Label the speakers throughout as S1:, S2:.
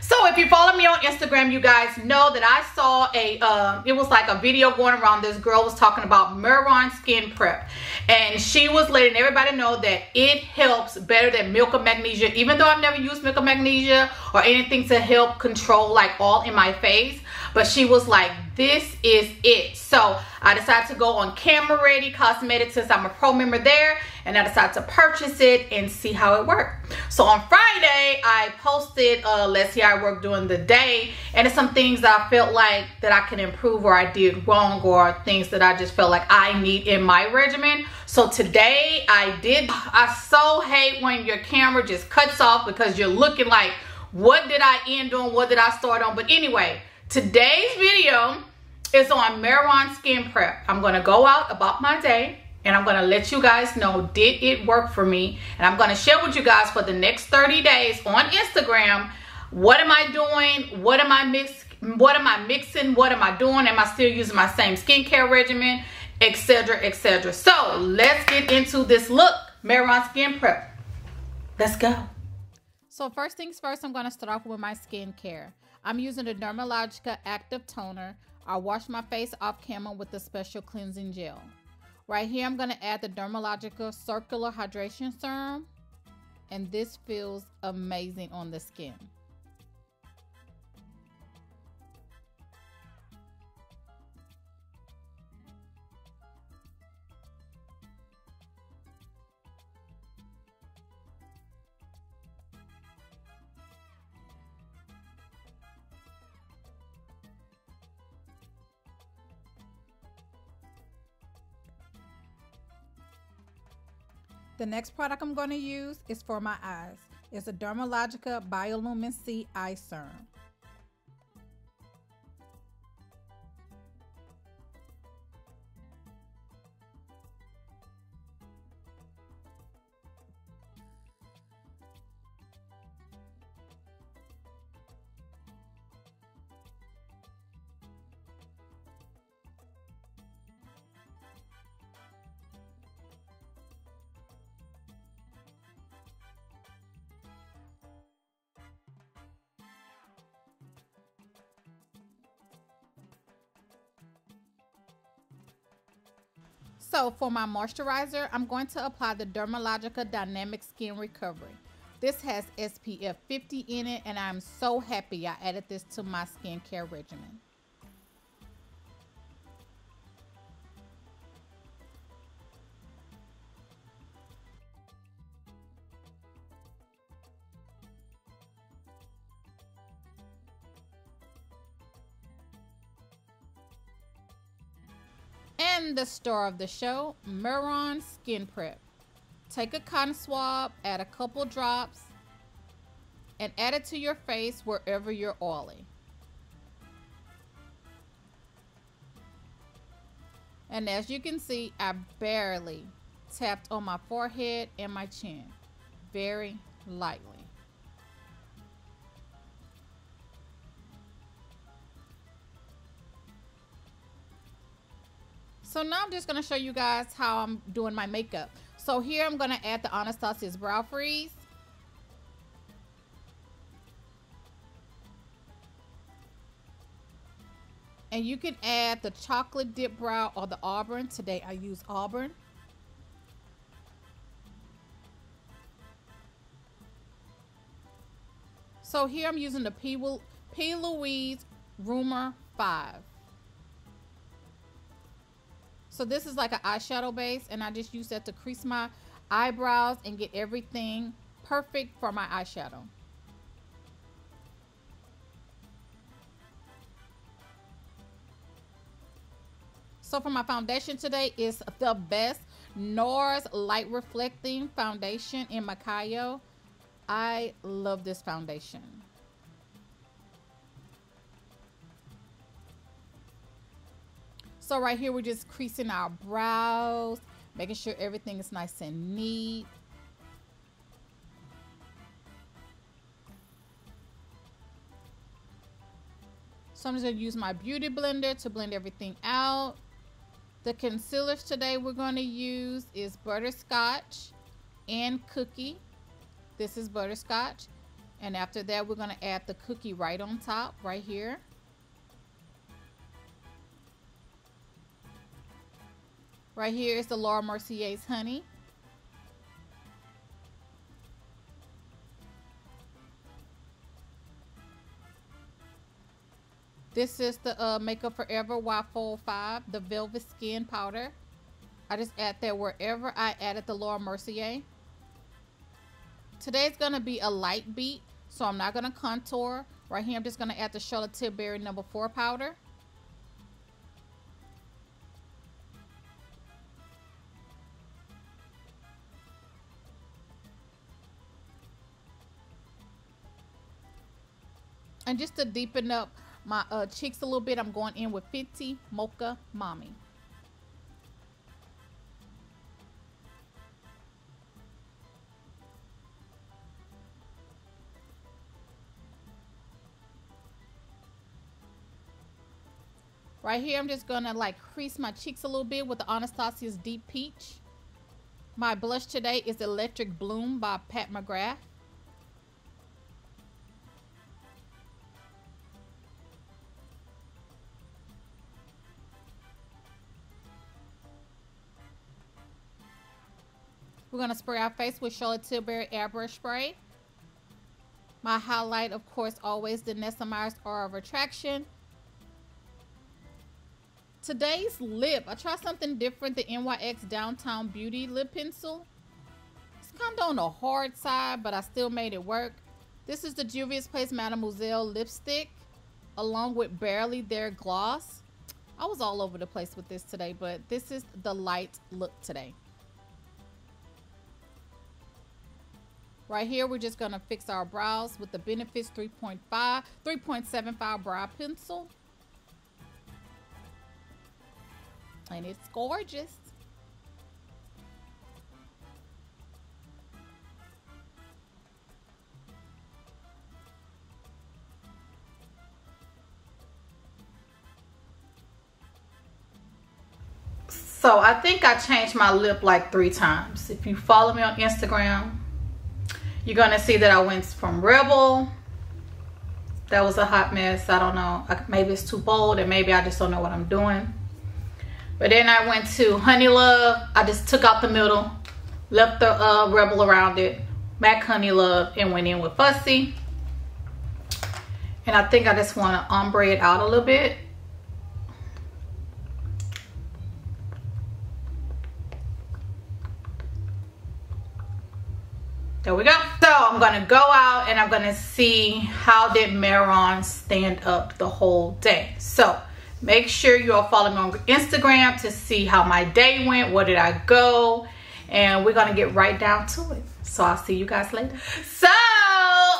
S1: So if you follow me on Instagram, you guys know that I saw a, uh, it was like a video going around. This girl was talking about Mehron Skin Prep. And she was letting everybody know that it helps better than milk of magnesia. Even though I've never used milk of magnesia or anything to help control like all in my face. But she was like, this is it. So I decided to go on Camera Ready Cosmetics since I'm a pro member there. And I decided to purchase it and see how it worked. So on Friday, I posted uh, Let's See How I Work during the day. And it's some things that I felt like that I can improve or I did wrong or things that I just felt like I need in my regimen. So today I did, I so hate when your camera just cuts off because you're looking like, what did I end on? What did I start on? But anyway, Today's video is on Mehron Skin Prep. I'm to go out about my day and I'm to let you guys know did it work for me. And I'm to share with you guys for the next 30 days on Instagram what am I doing? What am I mix what am I mixing? What am I doing? Am I still using my same skincare regimen? Etc. Etc. So let's get into this look. Mehron Skin Prep. Let's go. So first things first, I'm going to start off with my skincare. I'm using the Dermalogica Active Toner. I wash my face off camera with the special cleansing gel. Right here, I'm going to add the Dermalogica Circular Hydration Serum. And this feels amazing on the skin. The next product I'm going to use is for my eyes. It's a Dermalogica Biolumin C Eye Serum. So for my moisturizer, I'm going to apply the Dermalogica Dynamic Skin Recovery. This has SPF 50 in it and I'm so happy I added this to my skincare regimen. And the star of the show, Mehron Skin Prep. Take a cotton swab, add a couple drops, and add it to your face wherever you're oily. And as you can see, I barely tapped on my forehead and my chin. Very lightly. So now I'm just going to show you guys how I'm doing my makeup. So here I'm going to add the Anastasia's Brow Freeze. And you can add the chocolate dip brow or the auburn. Today I use auburn. So here I'm using the P. Louise Rumor 5. So this is like an eyeshadow base and I just use that to crease my eyebrows and get everything perfect for my eyeshadow. So for my foundation today is the best NARS Light Reflecting Foundation in Macao. I love this foundation. So right here, we're just creasing our brows, making sure everything is nice and neat. So I'm just gonna use my beauty blender to blend everything out. The concealers today we're gonna use is Butterscotch and Cookie. This is Butterscotch. And after that, we're going to add the cookie right on top, right here. Right here is the Laura Mercier's honey. This is the uh, Makeup Forever Waffle 5, the Velvet Skin Powder. I just add that wherever I added the Laura Mercier. Today's going to be a light beat, so I'm not going to contour. Right here, I'm just going to add the Charlotte Tilbury number 4 powder. And just to deepen up my uh, cheeks a little bit, I'm going in with Fenty Mocha Mami. Right here, I'm just gonna like crease my cheeks a little bit with the Anastasia's Deep Peach. My blush today is Electric Bloom by Pat McGrath. We're going to spray our face with Charlotte Tilbury Airbrush Spray. My highlight, of course, always Danessa Myricks Aura of Attraction. Today's lip, I tried something different, the NYX Downtown Beauty Lip Pencil. It's kind of on the hard side, but I still made it work. This is the Juvia's Place Mademoiselle lipstick, along with Barely There Gloss. I was all over the place with this today, but this is the light look today. Right here, we're just gonna fix our brows with the Benefits 3.5, 3.75 brow pencil. And it's gorgeous. So I think I changed my lip like three times. If you follow me on Instagram, you're gonna see that I went from Rebel. That was a hot mess. I don't know. Maybe it's too bold and maybe I just don't know what I'm doing. But then I went to Honey Love. I just took out the middle, left the uh, Rebel around it, MAC Honey Love, and went in with Fussy. And I think I just want to ombre it out a little bit. There we go. So I'm gonna go out and I'm gonna see how did Mehron stand up the whole day. So make sure you all follow me on Instagram to see how my day went. Where did I go? And we're gonna get right down to it. So I'll see you guys later. So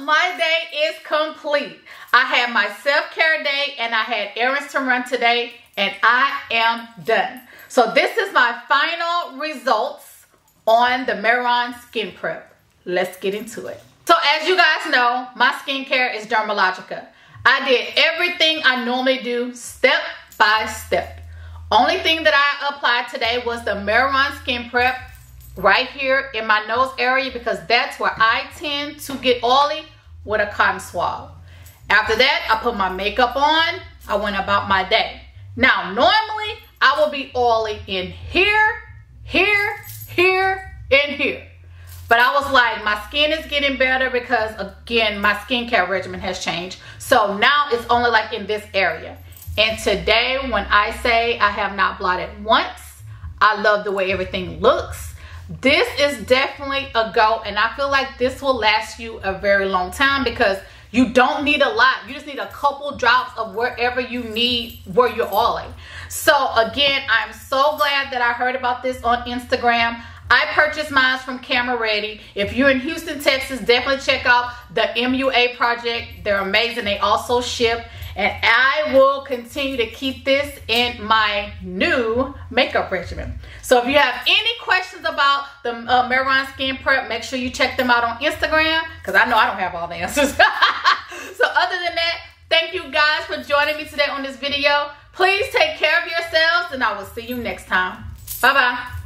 S1: my day is complete. I had my self-care day and I had errands to run today and I am done. So this is my final results on the Mehron Skin Prep let's get into it. So as you guys know, my skincare is Dermalogica. I did everything I normally do step by step. Only thing that I applied today was the Mehron Skin Prep right here in my nose area because that's where I tend to get oily with a cotton swab. After that, I put my makeup on. I went about my day. Now, normally I will be oily in here, here, here, and here. But I was like, my skin is getting better because again, my skincare regimen has changed. So now it's only like in this area. And today when I say I have not blotted once, I love the way everything looks. This is definitely a go and I feel like this will last you a very long time because you don't need a lot. You just need a couple drops of wherever you need where you're oiling. So again, I'm so glad that I heard about this on Instagram. I purchased mine from Camera Ready. If you're in Houston, Texas, definitely check out the MUA project. They're amazing. They also ship. And I will continue to keep this in my new makeup regimen. So if you have any questions about the uh, Skin Prep, make sure you check them out on Instagram because I know I don't have all the answers. so other than that, thank you guys for joining me today on this video. Please take care of yourselves and I will see you next time. Bye-bye.